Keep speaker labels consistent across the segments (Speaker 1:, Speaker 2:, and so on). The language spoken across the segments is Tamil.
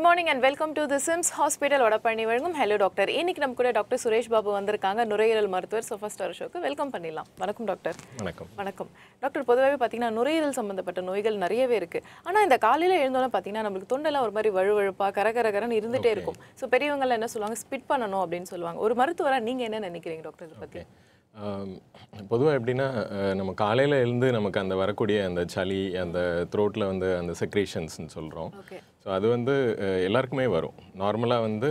Speaker 1: Good morning and welcome to the SIMS hospital Vadapalani வழங்கும் ஹலோ டாக்டர் இன்னைக்கு நம்ம கூட டாக்டர் சுரேஷ் பாபு வந்திருக்காங்க நுரையீரல் மருத்துவர் ஸோ ஷோக்கு வெல்கம் பண்ணிடலாம். வணக்கம் டாக்டர்
Speaker 2: வணக்கம்.
Speaker 1: வணக்கம். டாக்டர் பொதுவாகவே பார்த்தீங்கன்னா நுரையீரல் சம்மந்தப்பட்ட நோய்கள் நிறையவே இருக்கு. ஆனால் இந்த காலையில் எழுந்தோன்னே பார்த்தீங்கன்னா நம்மளுக்கு தொண்டெல்லாம் ஒரு மாதிரி வழுவழுப்பா கர கர கரன்னு இருந்துட்டே இருக்கும். ஸோ பெரியவங்களாம் என்ன சொல்லுவாங்க? ஸ்பிட் பண்ணணும் அப்படின்னு சொல்லுவாங்க. ஒரு மருத்துவராக நீங்கள் என்ன நினைக்கிறீங்க டாக்டர் இதை பற்றி
Speaker 2: பொதுவாக எப்படின்னா நம்ம காலையில் எழுந்து நமக்கு அந்த வரக்கூடிய அந்த சளி அந்த த்ரோட்டில் வந்து அந்த செக்ரேஷன்ஸ்னு சொல்கிறோம் ஸோ அது வந்து எல்லாருக்குமே வரும். நார்மலாக வந்து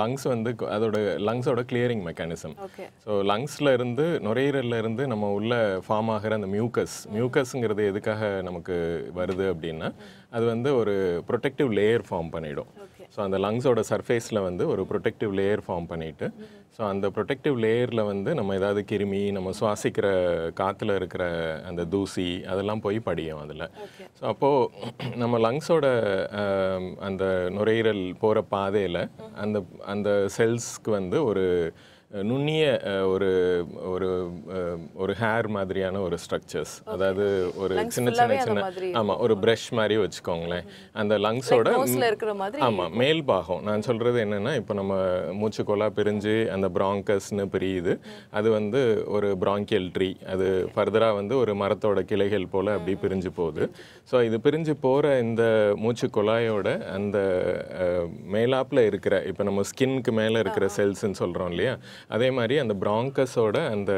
Speaker 2: லங்ஸ் வந்து அதோட லங்ஸோட கிளியரிங் மெக்கானிசம் ஸோ லங்ஸில் இருந்து நுரையீரலில் இருந்து நம்ம உள்ள ஃபார்ம் ஆகிற அந்த மியூக்கஸ் மியூக்கஸ்ங்கிறது எதுக்காக நமக்கு வருது அப்படின்னா அது வந்து ஒரு ப்ரொடெக்டிவ் லேயர் ஃபார்ம் பண்ணிடும். ஸோ அந்த லங்ஸோட சர்ஃபேஸில் வந்து ஒரு ப்ரொடெக்டிவ் லேயர் ஃபார்ம் பண்ணிட்டு ஸோ அந்த ப்ரொடெக்டிவ் லேயரில் வந்து நம்ம ஏதாவது கிருமி நம்ம சுவாசிக்கிற காற்றுல இருக்கிற அந்த தூசி அதெல்லாம் போய் படியும் அதில். ஸோ அப்போது நம்ம லங்ஸோட அந்த நுரையீரல் போகிற பாதையில் அந்த அந்த செல்ஸ்க்கு வந்து ஒரு நுண்ணிய ஒரு ஒரு ஒரு ஹேர் மாதிரியான ஒரு ஸ்ட்ரக்சர்ஸ் அதாவது ஒரு சின்ன சின்ன சின்ன ஆமாம் ஒரு ப்ரஷ் மாதிரி வச்சுக்கோங்களேன். அந்த லங்ஸோட ஆமாம் மேல் பாகம். நான் சொல்கிறது என்னென்னா இப்போ நம்ம மூச்சுக்கோலா பிரிஞ்சு அந்த ப்ராங்கஸ்னு பிரியுது. அது வந்து ஒரு ப்ராங்கியல் ட்ரீ அது ஃபர்தராக வந்து ஒரு மரத்தோட கிளைகள் போல் அப்படி பிரிஞ்சு போகுது. ஸோ இது பிரிஞ்சு போகிற இந்த மூச்சு குழாயோட அந்த மேலாப்பில் இருக்கிற இப்போ நம்ம ஸ்கின்க்கு மேலே இருக்கிற செல்ஸ்ன்னு சொல்கிறோம் இல்லையா? அதே மாதிரி அந்த ப்ராங்கஸோட அந்த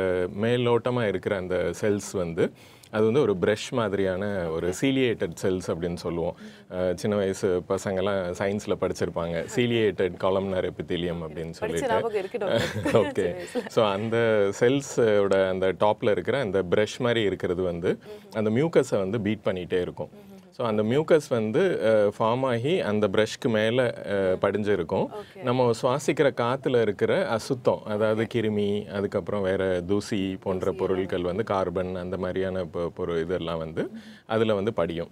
Speaker 2: மேலோட்டமாக இருக்கிற அந்த செல்ஸ் வந்து அது வந்து ஒரு ப்ரஷ் மாதிரியான ஒரு சீலியேட்டட் செல்ஸ் அப்படின்னு சொல்லுவோம். சின்ன வயசு பசங்கெல்லாம் சயின்ஸில் படிச்சிருப்பாங்க. சீலியேட்டட் காலம்னர் எபித்திலியம் அப்படின்னு சொல்லிட்டு. ஓகே ஸோ அந்த செல்ஸோட அந்த டாப்பில் இருக்கிற அந்த ப்ரஷ் மாதிரி இருக்கிறது வந்து அந்த மியூக்கஸை வந்து பீட் பண்ணிகிட்டே இருக்கும். ஸோ அந்த மியூக்கஸ் வந்து ஃபார்ம் ஆகி அந்த ப்ரஷ்க்கு மேலே படிஞ்சு இருக்கும்
Speaker 1: Okay.
Speaker 2: நம்ம சுவாசிக்கிற காற்றுல இருக்கிற அசுத்தம் அதாவது கிருமி அதுக்கப்புறம் வேற தூசி போன்ற பொருட்கள் வந்து கார்பன் அந்த மாதிரியான பொருள் இதெல்லாம் வந்து அதில் வந்து படியும்.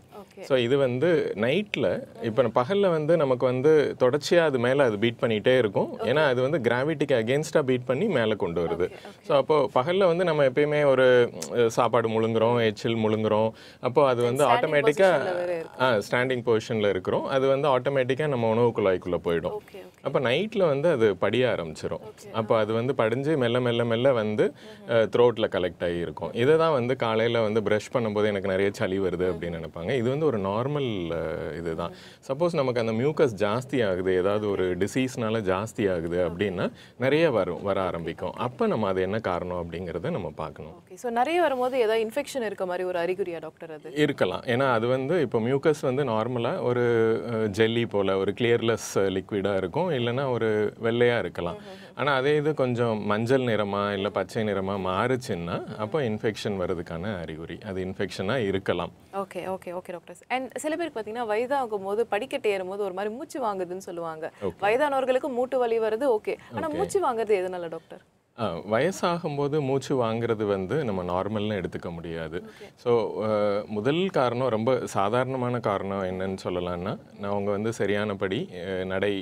Speaker 2: ஸோ இது வந்து நைட்டில் இப்போ பகலில் வந்து நமக்கு வந்து தொடர்ச்சியாக அது மேலே அது பீட் பண்ணிகிட்டே இருக்கும். ஏன்னா அது வந்து கிராவிட்டிக்கு அகேன்ஸ்டாக பீட் பண்ணி மேலே கொண்டு வருது. ஸோ அப்போது பகலில் வந்து நம்ம எப்பயுமே ஒரு சாப்பாடு முழுங்குறோம் எச்சில் முழுங்குறோம். அப்போ அது வந்து ஆட்டோமேட்டிக்காக ஸ்டாண்டிங் பொசிஷனில் இருக்கிறோம். அது வந்து ஆட்டோமேட்டிக்காக நம்ம உணவு குழாய்க்குள்ளே போயிடும் அப்போ நைட்டில் வந்து அது படிய ஆரம்பிச்சிரும். அப்போ அது வந்து படிஞ்சு மெல்ல மெல்ல மெல்ல வந்து த்ரோட்டில் கலெக்ட் ஆகி இருக்கும். இதை தான் வந்து காலையில் வந்து ப்ரஷ் பண்ணும்போது எனக்கு நிறைய சளி வருது அப்படின்னு நினைப்பாங்க. இது வந்து ஒரு நார்மல் இதுதான். சப்போஸ் நமக்கு அந்த மியூக்கஸ் ஜாஸ்தி ஆகுது ஏதாவது ஒரு டிசீஸ்னால ஜாஸ்தி ஆகுது அப்படின்னா நிறைய வரும் வர ஆரம்பிக்கும். அப்போ நம்ம அது என்ன காரணம் அப்படிங்கிறத நம்ம பார்க்கணும்.
Speaker 1: ஸோ நிறைய வரும்போது ஏதாவது இன்ஃபெக்ஷன் இருக்க மாதிரி ஒரு அறிகுறியா டாக்டர் அது?
Speaker 2: இருக்கலாம். ஏன்னா அது வந்து இப்போ மியூக்கஸ் வந்து நார்மலாக ஒரு ஜெல்லி போல் ஒரு கிளியர்லெஸ் லிக்விடாக இருக்கும். இல்லைன்னா ஒரு வெள்ளையாக இருக்கலாம். ஆனால் அதே இது கொஞ்சம் மஞ்சள் நிறமாக இல்லை பச்சை நிறமாக மாறுச்சுன்னா அப்போ இன்ஃபெக்ஷன் வர்றதுக்கான அறிகுறி. அது இன்ஃபெக்ஷனாக இருக்கலாம்.
Speaker 1: Okay okay okay doctor and சில பேருக்கு பார்த்தீங்கன்னா வயதாகும் போது படிக்கட்டு ஏறும்போது ஒரு மாதிரி மூச்சு வாங்குதுன்னு சொல்லுவாங்க. வயதானவர்களுக்கு மூட்டு வலி வருது ஓகே. ஆனா மூச்சு வாங்குறது எதனால டாக்டர்
Speaker 2: வயசாகும்போது மூச்சு வாங்குறது வந்து நம்ம நார்மல்னு எடுத்துக்க முடியாது. ஸோ முதல் காரணம் ரொம்ப சாதாரணமான காரணம் என்னன்னு சொல்லலாம்னா நான் அவங்க வந்து சரியானபடி நடை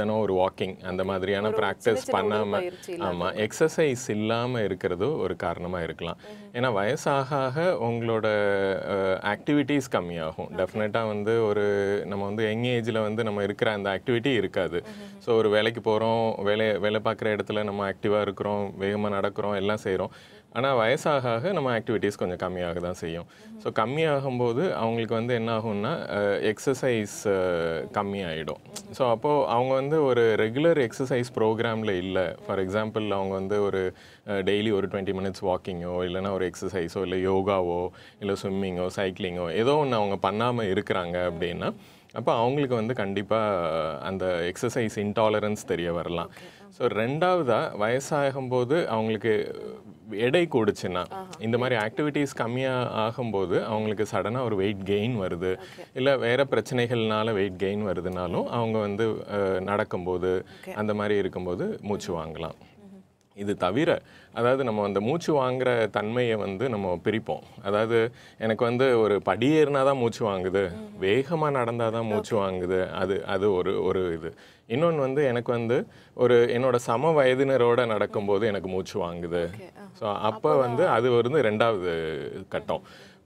Speaker 2: தினம் ஒரு வாக்கிங் அந்த மாதிரியான ப்ராக்டிஸ் பண்ணாமல் ஆமாம் எக்ஸசைஸ் இல்லாமல் இருக்கிறது ஒரு காரணமாக இருக்கலாம். ஏன்னா வயசாக ஆக உங்களோட ஆக்டிவிட்டீஸ் கம்மியாகும். டெஃபினட்டாக வந்து ஒரு நம்ம வந்து யங் ஏஜில் வந்து நம்ம இருக்கிற அந்த ஆக்டிவிட்டி இருக்காது. ஸோ ஒரு வேலைக்கு போகிறோம் வேலை வேலை பார்க்குற இடத்துல நம்ம ஆக்டிவாக இருக்கிறோம் வேகமாக நடக்கிறோம் எல்லாம் செய்கிறோம் ஆனால் வயசாக ஆக நம்ம ஆக்டிவிட்டீஸ் கொஞ்சம் கம்மியாக தான் செய்யும். ஸோ கம்மியாகும்போது அவங்களுக்கு வந்து என்ன ஆகும்னா எக்ஸசைஸ் கம்மியாயிடும். ஸோ அப்போது அவங்க வந்து ஒரு ரெகுலர் எக்ஸசைஸ் ப்ரோக்ராமில் இல்லை. ஃபார் எக்ஸாம்பிள் அவங்க வந்து ஒரு டெய்லி ஒரு டுவெண்ட்டி மினிட்ஸ் வாக்கிங்கோ இல்லைன்னா ஒரு எக்ஸசைஸோ இல்லை யோகாவோ இல்லை ஸ்விம்மிங்கோ சைக்கிளிங்கோ ஏதோ ஒன்று அவங்க பண்ணாமல் இருக்கிறாங்க அப்படின்னா அப்போ அவங்களுக்கு வந்து கண்டிப்பாக அந்த எக்ஸசைஸ் இன்டாலரன்ஸ் தெரிய வரலாம். ஸோ ரெண்டாவதாக வயசாகும்போது அவங்களுக்கு எடை கூடுச்சுன்னா இந்த மாதிரி ஆக்டிவிட்டீஸ் கம்மியாக ஆகும்போது அவங்களுக்கு சடனாக ஒரு வெயிட் கெயின் வருது. இல்லை வேற பிரச்சனைகள்னால வெயிட் கெயின் வருதுனாலும் அவங்க வந்து நடக்கும்போது அந்த மாதிரி இருக்கும்போது மூச்சு வாங்கலாம். இது தவிர அதாவது நம்ம அந்த மூச்சு வாங்குற தன்மையை வந்து நம்ம பிரிப்போம். அதாவது எனக்கு வந்து ஒரு படி ஏறினா தான் மூச்சு வாங்குது வேகமாக நடந்தால் தான் மூச்சு வாங்குது அது அது ஒரு ஒரு இது. இன்னொன்று வந்து எனக்கு வந்து ஒரு என்னோட சம வயதினரோட நடக்கும்போது எனக்கு மூச்சு வாங்குது. ஸோ அப்போ வந்து அது வந்து ரெண்டாவது கட்டம்.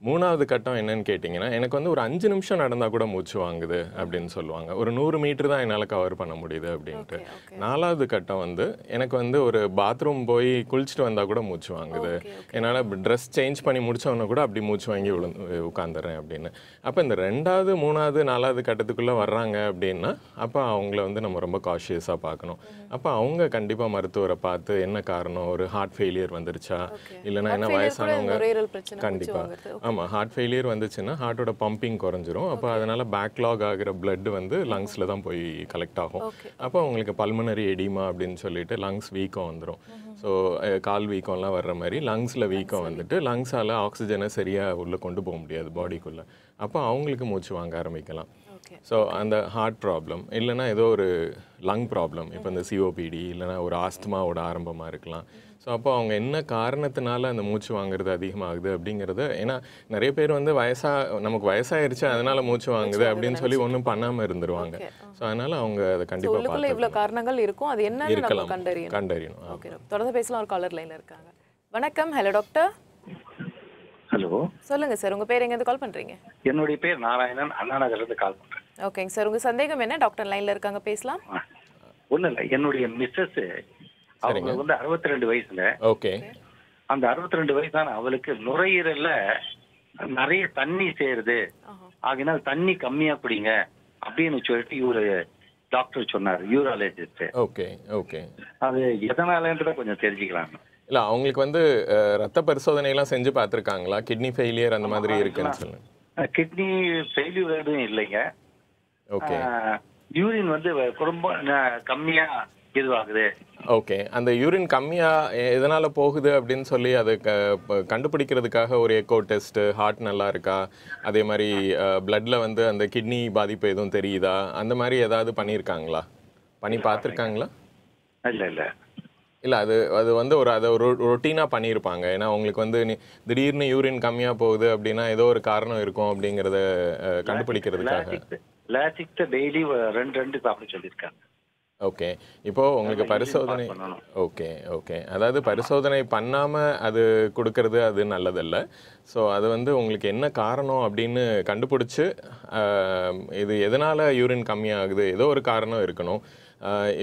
Speaker 2: மூணாவது கட்டம் என்னன்னு கேட்டிங்கன்னா எனக்கு வந்து ஒரு அஞ்சு நிமிஷம் நடந்தால் கூட மூச்சு வாங்குது அப்படின்னு சொல்லுவாங்க. ஒரு நூறு மீட்டர் தான் என்னால் கவர் பண்ண முடியுது அப்படின்ட்டு. நாலாவது கட்டம் வந்து எனக்கு வந்து ஒரு பாத்ரூம் போய் குளிச்சுட்டு வந்தால் கூட மூச்சு வாங்குது. என்னால் ட்ரெஸ் சேஞ்ச் பண்ணி முடிச்சவொன்னே கூட அப்படி மூச்சு வாங்கி விழுந்து உட்காந்துறேன் அப்படின்னு. அப்போ இந்த ரெண்டாவது மூணாவது நாலாவது கட்டத்துக்குள்ளே வர்றாங்க அப்படின்னா அப்போ அவங்கள வந்து நம்ம ரொம்ப காஷியஸாக பார்க்கணும். அப்போ அவங்க கண்டிப்பாக மருத்துவரை பார்த்து என்ன காரணம்? ஒரு ஹார்ட் ஃபெயிலியர் வந்துருச்சா. இல்லைன்னா என்ன வயசானவங்க?
Speaker 1: நுரையீரல் பிரச்சனை மூச்சு
Speaker 2: கண்டிப்பா
Speaker 1: வாங்குறது.
Speaker 2: ஆமா ஹார்ட் ஃபெயிலியர் வந்துச்சுன்னா ஹார்ட்டோட பம்பிங் குறைஞ்சிரும். அப்போ அதனால பேக்லாக் ஆகிற blood வந்து லங்ஸ்ல தான் போய் கலெக்ட் ஆகும். அப்போ உங்களுக்கு பல்மனரி எடிமா அப்படின்னு சொல்லிட்டு லங்ஸ் வீக்கம் வந்துடும் ஸோ கால் வீக்கம்லாம் வர்ற மாதிரி லங்ஸில் வீக்கம் வந்துட்டு லங்ஸால் ஆக்சிஜனை சரியாக உள்ளே கொண்டு போக முடியாது பாடிக்குள்ளே அப்போ அவங்களுக்கு மூச்சு வாங்க ஆரம்பிக்கலாம். ஸோ அந்த ஹார்ட் ப்ராப்ளம் இல்லைன்னா ஏதோ ஒரு லங் ப்ராப்ளம் இப்போ இந்த சிஓபிடி இல்லைன்னா ஒரு ஆஸ்துமாவோட ஆரம்பமாக இருக்கலாம். ஸோ அப்போ அவங்க என்ன காரணத்தினால அந்த மூச்சு வாங்குறது அதிகமாகுது அப்படிங்கிறத ஏன்னா நிறைய பேர் வந்து வயசா நமக்கு வயசாயிருச்சு அதனால மூச்சு வாங்குது அப்படின்னு சொல்லி ஒன்றும் பண்ணாமல் இருந்துருவாங்க. ஸோ அதனால அவங்க அதை கண்டிப்பாக
Speaker 1: இவ்வளவு காரணங்கள் இருக்கும். அது என்னன்னு நம்ம
Speaker 2: இருக்கலாம்.
Speaker 1: கண்டறியணும்.
Speaker 2: கண்டறியணும்.
Speaker 1: ஓகே தொடர்ந்து பேசலாம். ஒரு காலர் லைன்ல இருக்காங்க. வணக்கம். ஹலோ டாக்டர்
Speaker 3: ஹலோ
Speaker 1: சொல்லுங்க சார் உங்க பேர் எங்கேருந்து கால் பண்றீங்க?
Speaker 3: என்னுடைய பேர் நாராயணன். அண்ணா நகர்லேருந்து கால் பண்றேன்.
Speaker 1: ஓகேங்க சார் உங்க சந்தேகம் என்ன? டாக்டர் லைன்ல இருக்காங்க. பேசலாம்.
Speaker 3: ஒன்றும் இல்லை என்னுடைய மிஸ்ஸஸ் அவங்க வந்து அறுபத்தி ரெண்டு வயசுல.
Speaker 2: ஓகே.
Speaker 3: அந்த அறுபத்தி ரெண்டு வயசான அவளுக்கு நுரையீரல்ல நிறைய தண்ணி சேருது. ஆகினால் தண்ணி கம்மியா குடிங்க அப்படின்னு சொல்லிட்டு இவரு டாக்டர் சொன்னார் யூராலஜிஸ்ட்
Speaker 2: ஓகே ஓகே.
Speaker 3: அது எதனாலன்றத கொஞ்சம் தெரிஞ்சுக்கலாம்.
Speaker 2: இல்லை அவங்களுக்கு வந்து ரத்த பரிசோதனையெல்லாம் செஞ்சு பார்த்துருக்காங்களா? கிட்னி ஃபெயிலியர் அந்த மாதிரி இருக்குன்னு சொல்லுங்க.
Speaker 3: கிட்னி ஃபெயிலியர் எதுவும் இல்லைங்க.
Speaker 2: ஓகே.
Speaker 3: யூரின் வந்து ரொம்ப கம்மியா இதுவாகுது
Speaker 2: ஓகே. அந்த யூரின் கம்மியாக எதனால் போகுது அப்படின்னு சொல்லி அதை க கண்டுபிடிக்கிறதுக்காக ஒரு எக்கோ டெஸ்ட்டு ஹார்ட் நல்லா இருக்கா? அதே மாதிரி பிளட்ல வந்து அந்த கிட்னி பாதிப்பு எதுவும் தெரியுதா? அந்த மாதிரி ஏதாவது பண்ணியிருக்காங்களா? பண்ணி பார்த்துருக்காங்களா?
Speaker 3: இல்ல இல்ல.
Speaker 2: இல்லை அது அது வந்து ஒரு அதை ஒரு ரொட்டீனாக பண்ணியிருப்பாங்க. ஏன்னா அவங்களுக்கு வந்து திடீர்னு யூரின் கம்மியாக போகுது அப்படின்னா ஏதோ ஒரு காரணம் இருக்கும் அப்படிங்கிறத கண்டுபிடிக்கிறதுக்காக.
Speaker 3: டெய்லி ரெண்டு ரெண்டு சாப்பிட சொல்லியிருக்காங்க.
Speaker 2: ஓகே இப்போ உங்களுக்கு பரிசோதனை. ஓகே ஓகே அதாவது பரிசோதனை பண்ணாம அது கொடுக்கறது அது நல்லதல்ல. ஸோ அது வந்து உங்களுக்கு என்ன காரணம் அப்படின்னு கண்டுபிடிச்சு இது எதனால யூரின் கம்மியாகுது? ஏதோ ஒரு காரணம் இருக்கணும்.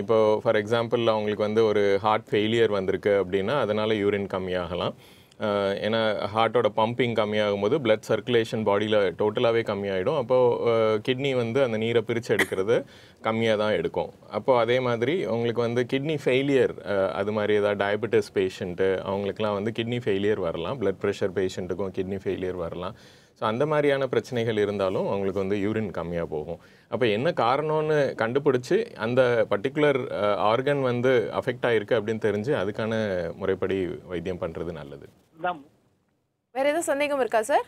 Speaker 2: இப்போ ஃபார் எக்ஸாம்பிள் அவங்களுக்கு வந்து ஒரு ஹார்ட் ஃபெயிலியர் வந்திருக்கு அப்படின்னா அதனால யூரின் கம்மியாகலாம். ஏன்னா ஹார்ட்டோட பம்பிங் கம்மியாகும் போது பிளட் சர்க்குலேஷன் பாடியில் டோட்டலாகவே கம்மியாயிடும். அப்போது கிட்னி வந்து அந்த நீரை பிரித்து எடுக்கிறது கம்மியாக தான் எடுக்கும். அப்போது அதே மாதிரி உங்களுக்கு வந்து கிட்னி ஃபெயிலியர் அது மாதிரி ஏதாவது டயபெட்டிஸ் பேஷண்ட்டு அவங்களுக்குலாம் வந்து கிட்னி ஃபெயிலியர் வரலாம். பிளட் ப்ரெஷர் பேஷண்ட்டுக்கும் கிட்னி ஃபெயிலியர் வரலாம். ஸோ அந்த மாதிரியான பிரச்சனைகள் இருந்தாலும் அவங்களுக்கு வந்து யூரின் கம்மியாக போகும் அப்போ என்ன காரணம்னு கண்டுபிடிச்சி அந்த பர்டிகுலர் ஆர்கன் வந்து அஃபெக்ட் ஆயிருக்கு அப்படின்னு தெரிஞ்சு அதுக்கான முறைப்படி வைத்தியம் பண்ணுறது நல்லது
Speaker 1: வேற ஏதாவது சந்தேகம் இருக்கா சார்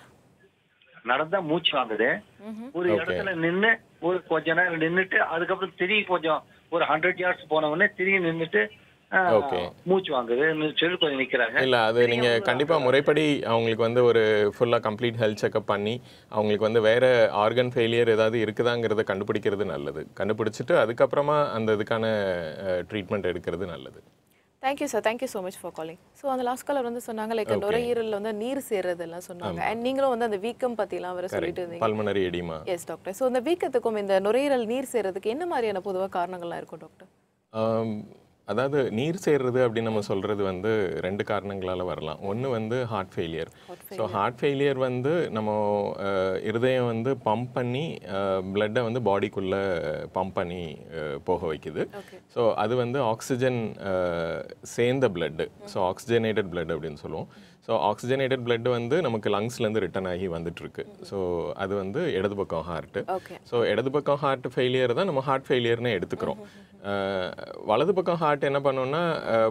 Speaker 3: நடந்தா மூச்சு வாங்குது ஒரு. இடத்துல நின்னு ஒரு கொஞ்ச நேரம் நின்னுட்டு அதுக்கப்புறம் திரும்பி கொஞ்சம் ஒரு ஹண்ட்ரட் யார்ட்ஸ் போன உடனே திரும்பி
Speaker 2: Okay.
Speaker 3: மூச்சு வாங்குது சொல்லி கொஞ்சம் நிக்கிறாங்க.
Speaker 2: இல்லை அது நீங்கள் கண்டிப்பாக முறைப்படி அவங்களுக்கு வந்து ஒரு ஃபுல்லாக கம்ப்ளீட் ஹெல்த் செக்அப் பண்ணி அவங்களுக்கு வந்து வேறு ஆர்கன் ஃபெயிலியர் ஏதாவது இருக்குதாங்கிறத கண்டுபிடிக்கிறது நல்லது. கண்டுபிடிச்சிட்டு அதுக்கப்புறமா அந்த இதுக்கான ட்ரீட்மெண்ட் எடுக்கிறது நல்லது.
Speaker 1: Thank you sir thank you so much for calling so அந்த லாஸ்ட் காலர் வந்து சொன்னாங்க லைக் நுரையீரல்ல வந்து நீர் சேர்றதெல்லாம் சொன்னாங்க. அண்ட் நீங்களும் வந்து அந்த வீக்கம் பற்றிலாம் வேற சொல்லிட்டு இருந்தீங்க.
Speaker 2: Pulmonary oedema
Speaker 1: yes doctor so இந்த வீக்கத்துக்கும் இந்த நுரையீரல் நீர் சேர்றதுக்கு என்ன மாதிரியான பொதுவாக காரணங்கள்லாம் இருக்கும் டாக்டர்
Speaker 2: அதாவது நீர் சேர்றது அப்படின்னு நம்ம சொல்கிறது வந்து ரெண்டு காரணங்களால் வரலாம். ஒன்று வந்து heart failure so heart failure வந்து நம்ம இருதயம் வந்து பம்ப் பண்ணி பிளட்டை வந்து பாடிக்குள்ளே பம்ப் பண்ணி போக வைக்குது. ஸோ அது வந்து ஆக்சிஜன் சேர்ந்த பிளட்டு ஸோ ஆக்சிஜனேட்டட் பிளட் அப்படின்னு சொல்லுவோம். ஸோ ஆக்சிஜனேட்டட் பிளட் வந்து நமக்கு லங்ஸ்லேருந்து ரிட்டர்ன் ஆகி வந்துட்டு இருக்கு ஸோ அது வந்து இடது பக்கம் ஹார்ட்டு ஸோ இடது பக்கம் ஹார்ட் ஃபெயிலியர் தான் நம்ம ஹார்ட் ஃபெயிலியர்னு எடுத்துக்கிறோம். அஹ், வலது பக்கம் ஹார்ட் என்ன பண்ணோம்னா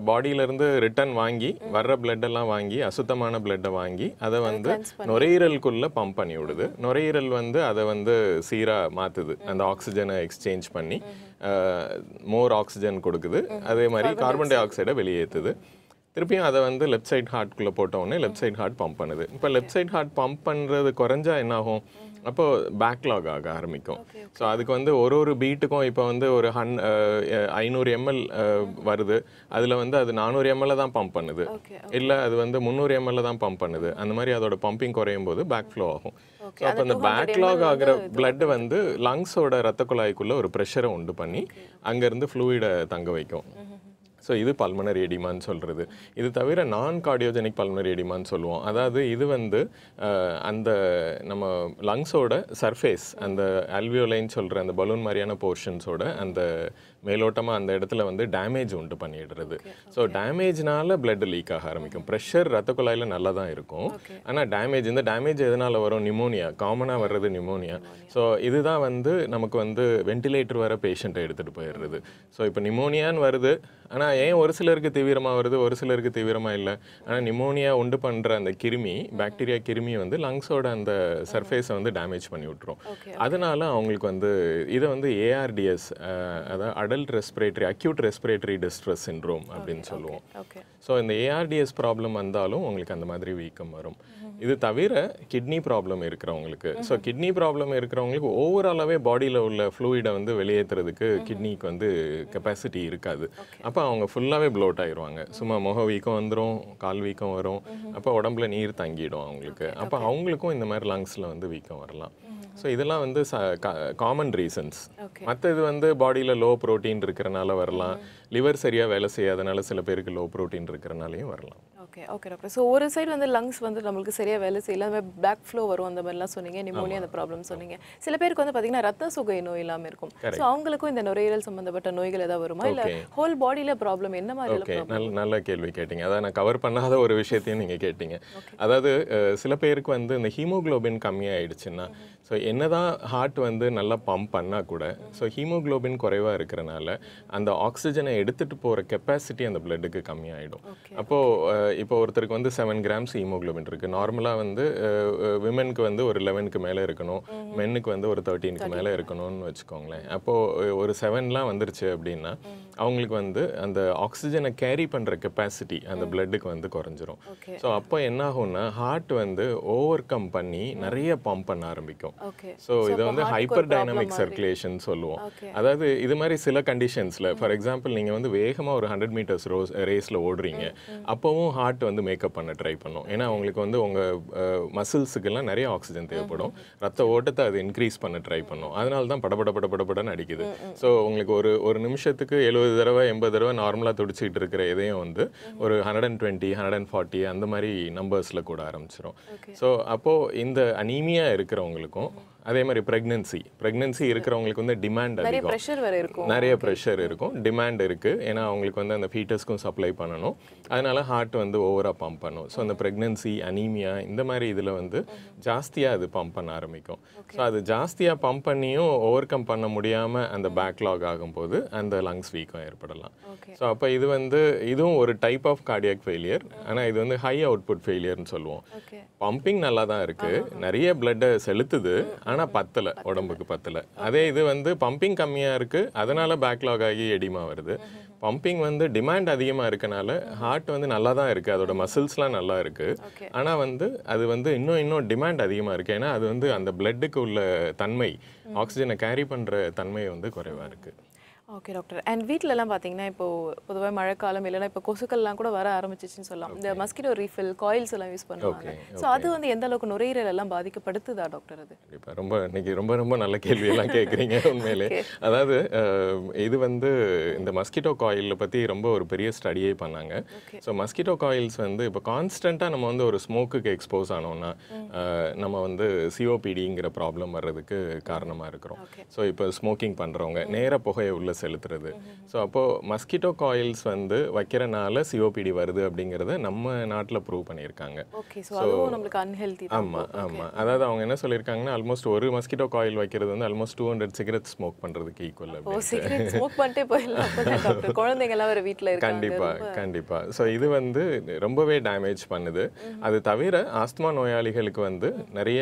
Speaker 2: பாடியிலேருந்து ரிட்டர்ன் வாங்கி வர்ற blood எல்லாம் வாங்கி அசுத்தமான பிளட்டை வாங்கி அதை வந்து. நுரையீரலுக்குள்ள பம்ப் பண்ணி விடுது. நுரையீரல் வந்து அதை வந்து சீராக மாற்றுது அந்த ஆக்சிஜனை எக்ஸ்சேஞ்ச் பண்ணி மோர் ஆக்சிஜன் கொடுக்குது. அதே மாதிரி கார்பன் டை ஆக்சைடை வெளியேற்றுது திருப்பியும் அதை வந்து லெஃப்ட் சைட் ஹார்ட்குள்ளே போட்ட உடனே லெஃப்ட் சைட் ஹார்ட் பம்ப் பண்ணுது. இப்போ லெஃப்ட் சைட் ஹார்ட் பம்ப் பண்ணுறது குறைஞ்சா என்ன ஆகும் அப்போ பேக்லாக் ஆக ஆரம்பிக்கும். ஸோ அதுக்கு வந்து ஒரு ஒரு பீட்டுக்கும் இப்போ வந்து ஒரு ஹன் ஐநூறு எம்எல் வருது. அதில் வந்து அது நானூறு எம்எல்ல தான் பம்ப் பண்ணுது. இல்லை அது வந்து முந்நூறு எம்எல்ல தான் பம்ப் பண்ணுது. அந்த மாதிரி அதோட பம்பிங் குறையும் போது பேக் ஃப்ளோ ஆகும் ஸோ அப்போ அந்த
Speaker 1: அந்த 200
Speaker 2: பேக்லாக் ஆகிற பிளட் வந்து லங்ஸோட ரத்த குழாய்க்குள்ள ஒரு ப்ரெஷரை உண்டு பண்ணி அங்கேருந்து ஃப்ளூயிடை தங்க வைக்கும். ஸோ இது பல்மனரி எடிமான்னு சொல்கிறது இது தவிர நான் கார்டியோஜெனிக் பல்மனரி எடிமான்னு சொல்லுவோம். அதாவது இது வந்து அந்த நம்ம லங்ஸோட சர்ஃபேஸ் அந்த அல்வியோலைன்னு சொல்கிற அந்த பலூன் மாதிரியான போர்ஷன்ஸோட அந்த மேலோட்டமாக அந்த இடத்துல வந்து டேமேஜ் உண்டு பண்ணிடுறது. ஸோ டேமேஜ்னால blood லீக் ஆக ஆரம்பிக்கும். ப்ரெஷர் ரத்த குழாயில் நல்லா தான் இருக்கும் ஆனால் டேமேஜ் இந்த டேமேஜ் எதனால் வரும்? நிமோனியா காமனாக வர்றது நிமோனியா ஸோ இதுதான் வந்து நமக்கு வந்து வென்டிலேட்டர் வர பேஷண்ட்டை எடுத்துகிட்டு போயிடுறது. ஸோ இப்போ நிமோனியான்னு வருது. ஆனால் ஏன் ஒரு சிலருக்கு தீவிரமாக வருது? ஒரு சிலருக்கு தீவிரமாக இல்லை. ஆனால் நிமோனியா உண்டு பண்ணுற அந்த கிருமி பாக்டீரியா கிருமி வந்து லங்ஸோட அந்த சர்ஃபேஸை வந்து டேமேஜ் பண்ணி விட்டுரும். அதனால அவங்களுக்கு வந்து இதை வந்து ஏஆர்டிஎஸ் அதாவது adult respiratory acute respiratory distress syndrome அப்படின்னு சொல்லுவோம். ஸோ இந்த ஏஆர்டிஎஸ் ப்ராப்ளம் வந்தாலும் உங்களுக்கு அந்த மாதிரி வீக்கம் வரும். இது தவிர கிட்னி ப்ராப்ளம் இருக்கிறவங்களுக்கு. ஸோ கிட்னி ப்ராப்ளம் இருக்கிறவங்களுக்கு ஓவராலாகவே பாடியில் உள்ள ஃப்ளூயிடை வந்து வெளியேற்றுறதுக்கு கிட்னிக்கு வந்து கெப்பாசிட்டி இருக்காது. அப்போ அவங்க ஃபுல்லாகவே ப்ளோட் ஆயிடுவாங்க சும்மா முக வீக்கம் வந்துடும் கால் வீக்கம் வரும். அப்போ உடம்புல நீர் தங்கிடும் அவங்களுக்கு. அப்போ அவங்களுக்கும் இந்த மாதிரி லங்ஸில் வந்து வீக்கம் வரலாம். ஸோ இதெல்லாம் வந்து காமன் ரீசன்ஸ் மற்ற இது வந்து பாடியில் லோ புரோட்டீன் இருக்கிறனால வரலாம். லிவர் சரியாக வேலை செய்யாதனால சில பேருக்கு லோ புரோட்டீன் இருக்கிறனாலையும் வரலாம்.
Speaker 1: ஓகே ஓகே டாக்டர் ஸோ ஒரு சைடு வந்து லங்ஸ் வந்து நம்மளுக்கு சரியா வேலை செய்யல. அந்த பேக் ஃப்ளோ வரும் அந்த மாதிரிலாம் சொன்னீங்க. நிமோனியா அந்த ப்ராப்ளம் சொன்னீங்க. சில பேருக்கு வந்து பார்த்தீங்கன்னா ரத்த சுகை நோய் இல்லாமல் இருக்கும். ஸோ அவங்களுக்கும் இந்த நுரையீரல் சம்பந்தப்பட்ட நோய்கள் ஏதாவது வருமா? இல்லை. ஹோல் பாடியில ப்ராப்ளம் என்ன மாதிரி
Speaker 2: நல்ல நல்ல கேள்வி கேட்டீங்க. அதான் நான் கவர் பண்ணாத ஒரு விஷயத்தையும் நீங்கள் கேட்டீங்க. அதாவது சில பேருக்கு வந்து இந்த ஹீமோகுளோபின் கம்மியாயிடுச்சுன்னா ஸோ என்னதான் ஹார்ட் வந்து நல்லா பம்ப் பண்ணால் கூட ஸோ ஹீமோகுளோபின் குறைவாக இருக்கிறனால அந்த ஆக்சிஜனை எடுத்துகிட்டு போகிற கெப்பாசிட்டி அந்த பிளட்டுக்கு கம்மியாயிடும். அப்போது இப்போ ஒருத்தருக்கு வந்து செவன் கிராம்ஸ் ஹீமோகுளோபின் இருக்குது நார்மலாக வந்து விமென்க்கு வந்து ஒரு லெவனுக்கு மேலே இருக்கணும். மென்னுக்கு வந்து ஒரு தேர்ட்டீனுக்கு மேலே இருக்கணும்னு வச்சுக்கோங்களேன். அப்போது ஒரு செவன்லாம் வந்துருச்சு அப்படின்னா அவங்களுக்கு வந்து அந்த ஆக்சிஜனை கேரி பண்ணுற கெப்பாசிட்டி அந்த பிளட்டுக்கு வந்து குறைஞ்சிரும். ஸோ அப்போ என்ன ஆகும்னா ஹார்ட் வந்து ஓவர் கம் பண்ணி நிறைய பம்ப் பண்ண ஆரம்பிக்கும். ஸோ இதை வந்து ஹைப்பர் டைனமிக் சர்க்குலேஷன் சொல்லுவோம். அதாவது இது மாதிரி சில கண்டிஷன்ஸில் ஃபார் எக்ஸாம்பிள் நீங்கள் வந்து வேகமாக ஒரு ஹண்ட்ரட் மீட்டர்ஸ் ரோஸ் ரேஸில் ஓடுறீங்க. அப்போவும் ஹார்ட் வந்து மேக்கப் பண்ண ட்ரை பண்ணும். ஏன்னா உங்களுக்கு வந்து உங்கள் மசில்ஸுக்கெல்லாம் நிறைய ஆக்சிஜன் தேவைப்படும். ரத்த ஓட்டத்தை அது இன்க்ரீஸ் பண்ண ட்ரை பண்ணும். அதனால தான் படபட படபடன்னு அடிக்குது ஸோ உங்களுக்கு ஒரு ஒரு நிமிஷத்துக்கு எழுபது தடவை எண்பது தடவை நார்மலாக துடிச்சிக்கிட்டு இருக்கிற இதையும் வந்து ஒரு hundred and twenty hundred and forty அந்த மாதிரி நம்பர்ஸில் கூட ஆரம்பிச்சிரும்.
Speaker 1: ஓகே
Speaker 2: ஸோ அப்போது இந்த அனீமியா இருக்கிறவங்களுக்கும் அதே மாதிரி ப்ரெக்னன்சி ப்ரெக்னன்சி இருக்கிறவங்களுக்கு வந்து டிமாண்ட்
Speaker 1: நிறைய
Speaker 2: அதிகம்.
Speaker 1: ப்ரெஷர் வேற இருக்கும்.
Speaker 2: நிறைய ப்ரெஷர் இருக்கும். டிமாண்ட் இருக்குது ஏன்னா அவங்களுக்கு வந்து அந்த ஃபீட்டஸ்க்கும் சப்ளை பண்ணணும். அதனால ஹார்ட் வந்து ஓவராக பம்ப் பண்ணும். ஸோ அந்த ப்ரெக்னன்சி அனீமியா இந்த மாதிரி இதில் வந்து ஜாஸ்தியாக அது பம்ப் பண்ண ஆரம்பிக்கும். ஸோ அது ஜாஸ்தியாக பம்ப் பண்ணியும் ஓவர் கம் பண்ண முடியாமல் அந்த பேக்லாக் ஆகும்போது அந்த லங்ஸ் வீக்கம் ஏற்படலாம். ஸோ அப்போ இது வந்து இதுவும் ஒரு டைப் ஆஃப் கார்டியாக் ஃபெயிலியர் ஆனால் இது வந்து ஹை அவுட்புட் ஃபெயிலியர்னு சொல்லுவோம். பம்பிங் நல்லா தான் இருக்கு. நிறைய பிளட்டை செலுத்துது. ஆனா பத்தல உடம்புக்கு பத்தல. அதே இது வந்து பம்பிங் கம்மியா இருக்கு அதனால பேக்லாக் ஆகி எடிமா வருது. பம்பிங் வந்து டிமாண்ட் அதிகமா இருக்கனால ஹார்ட் வந்து நல்லா தான் இருக்கு அதோட மசில்ஸ்லாம் நல்லா இருக்கு.
Speaker 1: ஓகே
Speaker 2: ஆனா வந்து அது வந்து இன்னும் இன்னும் டிமாண்ட் அதிகமா இருக்கு. ஏன்னா அது வந்து அந்த பிளட்டுக்கு உள்ள தன்மை ஆக்சிஜனை கேரி பண்ற தன்மை வந்து குறைவா இருக்கு.
Speaker 1: ஓகே டாக்டர் அண்ட் வீட்டிலலாம் பார்த்தீங்கன்னா இப்போ பொதுவாக மழைக்காலம் இல்லைன்னா இப்போ கொசுக்கள்லாம் கூட வர ஆரம்பிச்சிச்சுன்னு சொல்லலாம். இந்த மஸ்கிட்டோ ரீஃபில் காயில்ஸ் எல்லாம் யூஸ் பண்ணுவாங்க. ஸோ அது வந்து எந்த அளவுக்கு நுரையீரல் எல்லாம் பாதிக்கப்படுத்துதா டாக்டர் அது?
Speaker 2: கண்டிப்பா. ரொம்ப இன்னைக்கு ரொம்ப ரொம்ப நல்ல கேள்வியெல்லாம் கேட்குறீங்க உண்மையிலே. அதாவது இது வந்து இந்த மஸ்கிட்டோ காயிலை பற்றி ரொம்ப ஒரு பெரிய ஸ்டடியே பண்ணாங்க. ஸோ மஸ்கிட்டோ காயில்ஸ் வந்து இப்போ கான்ஸ்டண்ட்டாக நம்ம வந்து ஒரு ஸ்மோக்குக்கு எக்ஸ்போஸ் ஆனோம்னா அஹ், நம்ம வந்து சிஓபிடிங்கிற ப்ராப்ளம் வர்றதுக்கு காரணமாக இருக்கிறோம். ஸோ இப்போ ஸ்மோக்கிங் பண்ணுறவங்க நேர புகையை உள்ள செலுத்துறது. ஸோ அப்போது மஸ்கிட்டோ காயில்ஸ் வந்து வைக்கிறனால சிஓபிடி வருது அப்படிங்கிறத நம்ம நாட்டில் ப்ரூவ் பண்ணியிருக்காங்க.
Speaker 1: ஸோ அதுவும் நம்மளுக்கு அன்ஹெல்தி தான்.
Speaker 2: ஆமா ஆமா. அதாவது அவங்க என்ன சொல்லியிருக்காங்கன்னா ஆல்மோஸ்ட் ஒரு மஸ்கிட்டோ காயில் வைக்கிறது வந்து almost two hundred cigarette smoke பண்றதுக்கு ஈக்குவல்
Speaker 1: ஓ சிகரெட் ஸ்மோக் பண்ணிட்டே போயிடலாம். அப்பதான் டாக்டர் குழந்தைங்க எல்லாம் வேற வீட்டில் இருக்காங்க.
Speaker 2: கண்டிப்பா கண்டிப்பா. ஸோ இது வந்து ரொம்பவே டேமேஜ் பண்ணுது. அது தவிர ஆஸ்துமா நோயாளிகளுக்கு வந்து நிறைய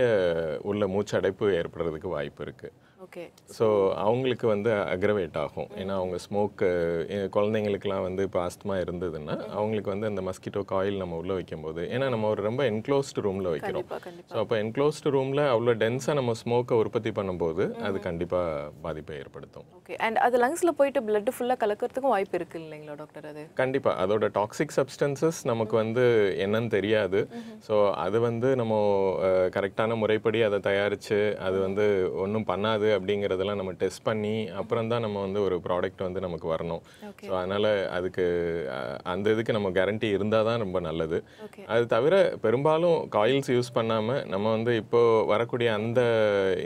Speaker 2: உள்ள மூச்சடைப்பு ஏற்படுறதுக்கு வாய்ப்பு இருக்கு.
Speaker 1: ஓகே
Speaker 2: ஸோ அவங்களுக்கு வந்து அக்ரவேட் ஆகும். ஏன்னா அவங்க ஸ்மோக்கு குழந்தைங்களுக்குலாம் வந்து இப்போ ஆஸ்துமா இருந்ததுன்னா அவங்களுக்கு வந்து அந்த மஸ்கிட்டோ காயில் நம்ம உள்ளே வைக்கும்போது ஏன்னா நம்ம ஒரு ரொம்ப என்க்ளோஸ்டு ரூமில் வைக்கிறோம். ஸோ அப்போ என்க்ளோஸ்டு ரூமில் அவ்வளோ டென்ஸாக நம்ம ஸ்மோக்கை உற்பத்தி பண்ணும்போது அது கண்டிப்பாக பாதிப்பை ஏற்படுத்தும்.
Speaker 1: ஓகே அண்ட் அது லங்ஸ்ல போயிட்டு பிளட் ஃபுல்லா கலக்கிறதுக்கும் வாய்ப்பு இருக்கு இல்லைங்களா டாக்டர் அது?
Speaker 2: கண்டிப்பாக அதோட டாக்ஸிக் சப்ஸ்டன்சஸ் நமக்கு வந்து என்னன்னு தெரியாது. ஸோ அது வந்து நம்ம கரெக்டான முறைப்படி அதை தயாரித்து அது வந்து ஒன்றும் பண்ணாது அப்படிங்கிறதெல்லாம் நம்ம டெஸ்ட் பண்ணி அப்புறம் தான் நம்ம வந்து ஒரு ப்ராடக்ட் வந்து நமக்கு வரணும். ஸோ அதனால் அதுக்கு அந்த இதுக்கு நம்ம கேரண்டி இருந்தால் தான் ரொம்ப நல்லது. அது தவிர பெரும்பாலும் காயில்ஸ் யூஸ் பண்ணாமல் நம்ம வந்து இப்போ வரக்கூடிய அந்த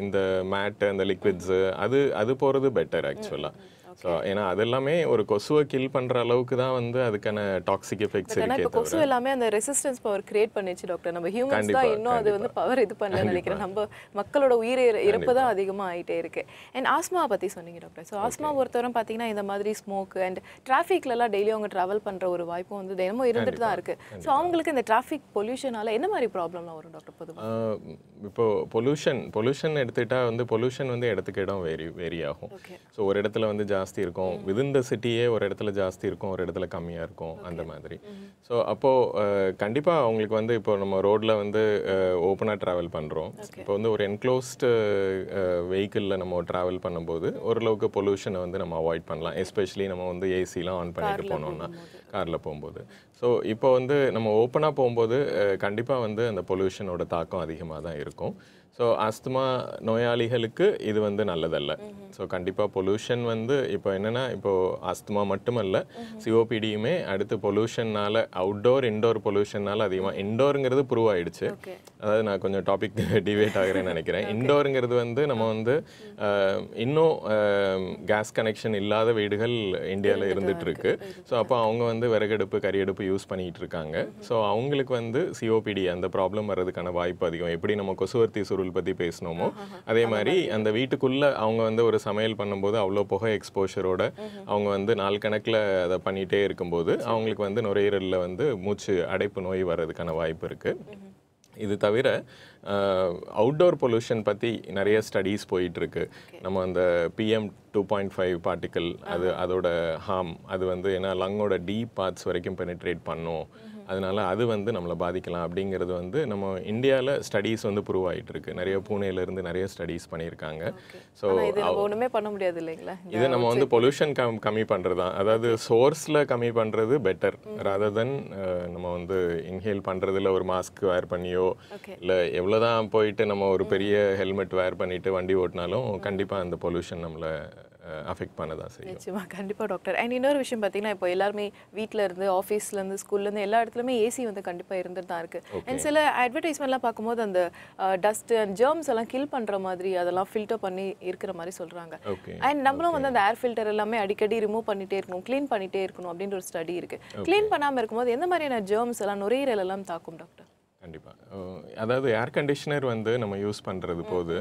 Speaker 2: இந்த மேட்டு அந்த லிக்விட்ஸு அது அது போகிறது பெட்டர் ஆக்சுவலாக ஸோ ஏன்னா அது எல்லாமே ஒரு கொசுவை கில் பண்ணுற அளவுக்கு தான் வந்து அதுக்கான டாக்ஸிக் எஃபெக்ட்ஸ் இருக்கே
Speaker 1: இப்போ கொசு எல்லாமே அந்த ரெசிஸ்டன்ஸ் பவர் கிரியேட் பண்ணிச்சு டாக்டர் நம்ம ஹியூமன்ஸ் தான் இன்னும் அது வந்து பவர் இது பண்ணல நினைக்கிறேன். நம்ம மக்களோட உயிர் இற- இறப்பு தான் அதிகமா ஆயிட்டே இருக்கு. அண்ட் ஆஸ்மா பத்தி சொன்னீங்க டாக்டர் ஸோ ஆஸ்மா பொறுத்தவரை பாத்தீங்கன்னா இந்த மாதிரி ஸ்மோக் அண்ட் டிராஃபிக்ல எல்லாம் டெய்லி அவங்க டிராவல் பண்ற ஒரு வாய்ப்பும் வந்து தினமும் இருந்துட்டு தான் இருக்கு. ஸோ அவங்களுக்கு இந்த டிராஃபிக் பொல்யூஷனால என்ன மாதிரி ப்ராப்ளம்லாம் வரும் டாக்டர் பொதுவா?
Speaker 2: ஆஹ் இப்போ பொல்யூஷன் பொல்யூஷன் எடுத்துக்கிட்டா வந்து பொல்யூஷன் வந்து இடத்துக்கு இடம் வேரி வேரி ஆகும் ஸோ ஒரு இடத்துல வந்து ஜாஸ்தி இருக்கும். விதின் த சிட்டியே ஒரு இடத்துல ஜாஸ்தி இருக்கும் ஒரு இடத்துல கம்மியாக இருக்கும் அந்த மாதிரி. ஸோ அப்போது கண்டிப்பாக அவங்களுக்கு வந்து இப்போ நம்ம ரோட்டில் வந்து ஓப்பனாக ட்ராவல் பண்ணுறோம் இப்போ வந்து ஒரு என்க்ளோஸ்டு வெஹிக்கிளில் நம்ம ட்ராவல் பண்ணும்போது ஓரளவுக்கு பொல்யூஷனை வந்து நம்ம அவாய்ட் பண்ணலாம். எஸ்பெஷலி நம்ம வந்து ஏசிலாம் ஆன் பண்ணிட்டு போனோம்னா காரில் போகும்போது. ஸோ இப்போ வந்து நம்ம ஓப்பனாக போகும்போது கண்டிப்பாக வந்து அந்த பொல்யூஷனோட தாக்கம் அதிகமாக தான் இருக்கும். ஸோ அஸ்துமா நோயாளிகளுக்கு இது வந்து நல்லதல்ல. ஸோ கண்டிப்பாக பொல்யூஷன் வந்து இப்போ என்னென்னா இப்போ அஸ்துமா மட்டுமல்ல சிஓபிடியுமே அடுத்து பொல்யூஷன்னால அவுட்டோர் இன்டோர் பொல்யூஷன்னால அதிகமாக இன்டோருங்கிறது ப்ரூவ் ஆயிடுச்சு.
Speaker 1: ஓகே
Speaker 2: அதாவது நான் கொஞ்சம் டாபிக் டிவேட் ஆகிறேன்னு நினைக்கிறேன். இன்டோருங்கிறது வந்து நம்ம வந்து இன்னும் கேஸ் கனெக்ஷன் இல்லாத வீடுகள் இந்தியாவில் இருந்துட்டு இருக்கு. ஸோ அப்போ அவங்க வந்து விறகடுப்பு கரியடுப்பு யூஸ் பண்ணிட்டு இருக்காங்க. ஸோ அவங்களுக்கு வந்து சிஓபிடி அந்த ப்ராப்ளம் வர்றதுக்கான வாய்ப்பு அதிகம். எப்படி நம்ம கொசுவர்த்தி சுருள் பற்றி பேசினோமோ அதே மாதிரி அந்த வீட்டுக்குள்ள அவங்க வந்து ஒரு சமையல் பண்ணும்போது அவ்வளோ புகை எக்ஸ்போஷரோட அவங்க வந்து நாள் கணக்கில் அதை பண்ணிகிட்டே இருக்கும்போது அவங்களுக்கு வந்து நுரையீரலில் வந்து மூச்சு அடைப்பு நோய் வர்றதுக்கான வாய்ப்பு இருக்குது இது தவிர அவுட்டோர் பொல்யூஷன் பற்றி நிறைய ஸ்டடீஸ் போயிட்டுருக்கு. நம்ம அந்த PM two point five particle அது அதோட ஹார்ம் அது வந்து ஏன்னா லங்கோட டீப் பார்ட்ஸ் வரைக்கும் பெனிட்ரேட் பண்ணும். அதனால அது வந்து நம்மளை பாதிக்கலாம் அப்படிங்கிறது வந்து நம்ம இந்தியாவில் ஸ்டடீஸ் வந்து ப்ரூவ் ஆயிட்டு இருக்கு. நிறைய பூனேலேருந்து நிறைய ஸ்டடீஸ் பண்ணியிருக்காங்க. ஸோ
Speaker 1: ஒண்ணுமே பண்ண முடியாது இல்லைங்களா?
Speaker 2: இது நம்ம வந்து பொல்யூஷன் கம் கம்மி பண்ணுறது தான் அதாவது சோர்ஸில் கம்மி பண்ணுறது பெட்டர் ராதர் தென் நம்ம வந்து இன்ஹேல் பண்ணுறதுல ஒரு மாஸ்க் வேர் பண்ணியோ இல்லை எவ்வளோதான் போயிட்டு நம்ம ஒரு பெரிய ஹெல்மெட் வேர் பண்ணிட்டு வண்டி ஓட்டினாலும் கண்டிப்பாக அந்த பொல்யூஷன் நம்மளை அஃபெக்ட் பண்ண தான் செய்யும்.
Speaker 1: நிச்சயமா கண்டிப்பா டாக்டர் அண்ட் இன்னொரு விஷயம் பார்த்தீங்கன்னா இப்போ எல்லாருமே வீட்ல இருந்து ஆஃபீஸ்ல இருந்து ஸ்கூல்ல இருந்து எல்லா இடத்துலயுமே ஏசி வந்து கண்டிப்பா இருந்துட்டு தான் இருக்கு. அண்ட் சில அட்வர்டைஸ்மெண்ட்லாம் பார்க்கும்போது அந்த டஸ்ட் அண்ட் ஜெர்ம்ஸ் எல்லாம் கில் பண்ற மாதிரி அதெல்லாம் ஃபில்டர் பண்ணி இருக்கிற மாதிரி சொல்றாங்க.
Speaker 2: ஓகே
Speaker 1: அண்ட் நம்மளும் வந்து அந்த ஏர் ஃபில்டர் எல்லாமே அடிக்கடி ரிமூவ் பண்ணிட்டே இருக்கணும் க்ளீன் பண்ணிட்டே இருக்கணும் அப்படின்ற ஒரு ஸ்டடி இருக்கு. க்ளீன் பண்ணாம இருக்கும்போது எந்த மாதிரியான ஜெர்ம்ஸ் எல்லாம் நுரையீரல் எல்லாம் தாக்கும் டாக்டர்
Speaker 2: கண்டிப்பாக அதாவது ஏர் கண்டிஷனர் வந்து நம்ம யூஸ் பண்ணுறது போது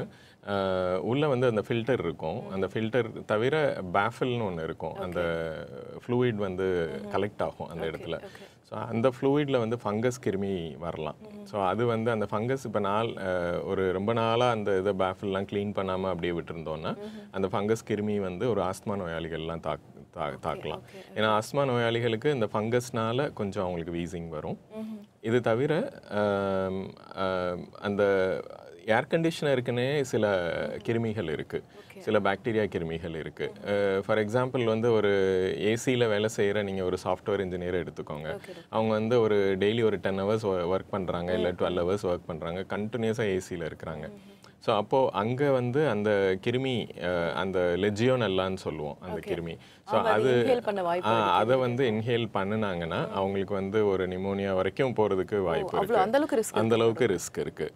Speaker 2: உள்ள வந்து அந்த ஃபில்டர் இருக்கும். அந்த ஃபில்டர் தவிர பேஃபில்னு ஒன்று இருக்கும். அந்த ஃப்ளூயிட் வந்து கலெக்ட் ஆகும் அந்த இடத்துல. ஸோ அந்த ஃப்ளூயிடில் வந்து ஃபங்கஸ் கிருமி வரலாம். ஸோ அது வந்து அந்த ஃபங்கஸ் இப்போ நாள் ஒரு ரொம்ப நாளாக அந்த இதை பேஃபில்லாம் க்ளீன் பண்ணாமல் அப்படியே விட்டுருந்தோன்னா அந்த ஃபங்கஸ் கிருமி வந்து ஒரு ஆஸ்மா நோயாளிகள்லாம் தாக் தா- தாக்கலாம். ஏன்னா ஆஸ்மா நோயாளிகளுக்கு இந்த ஃபங்கஸ்னால கொஞ்சம் அவங்களுக்கு வீசிங் வரும். இது தவிர அந்த ஏர் கண்டிஷனருக்குன்னே சில கிருமிகள் இருக்குது சில பாக்டீரியா கிருமிகள் இருக்குது ஃபார் எக்ஸாம்பிள் வந்து ஒரு ஏசியில் வேலை செய்கிற நீங்கள் ஒரு சாஃப்ட்வேர் இன்ஜினியரை எடுத்துக்கோங்க. அவங்க வந்து ஒரு டெய்லி ஒரு டென் ஹவர்ஸ் ஒர்க் பண்ணுறாங்க இல்லை டுவெல் ஹவர்ஸ் ஒர்க் பண்ணுறாங்க கண்டினியூஸாக ஏசியில் இருக்கிறாங்க. ஸோ அப்போது அங்கே வந்து அந்த கிருமி அந்த லெஜியோனெல்லான்னு சொல்லுவோம் அந்த கிருமி. ஸோ
Speaker 1: அதை
Speaker 2: அது வந்து இன்ஹேல் பண்ணுனாங்கன்னா அவங்களுக்கு வந்து ஒரு நிமோனியா வரைக்கும் போகிறதுக்கு வாய்ப்பு
Speaker 1: அவ்வளோ
Speaker 2: இருக்கு.
Speaker 1: அந்த அளவுக்கு ரிஸ்க்
Speaker 2: இருக்கு.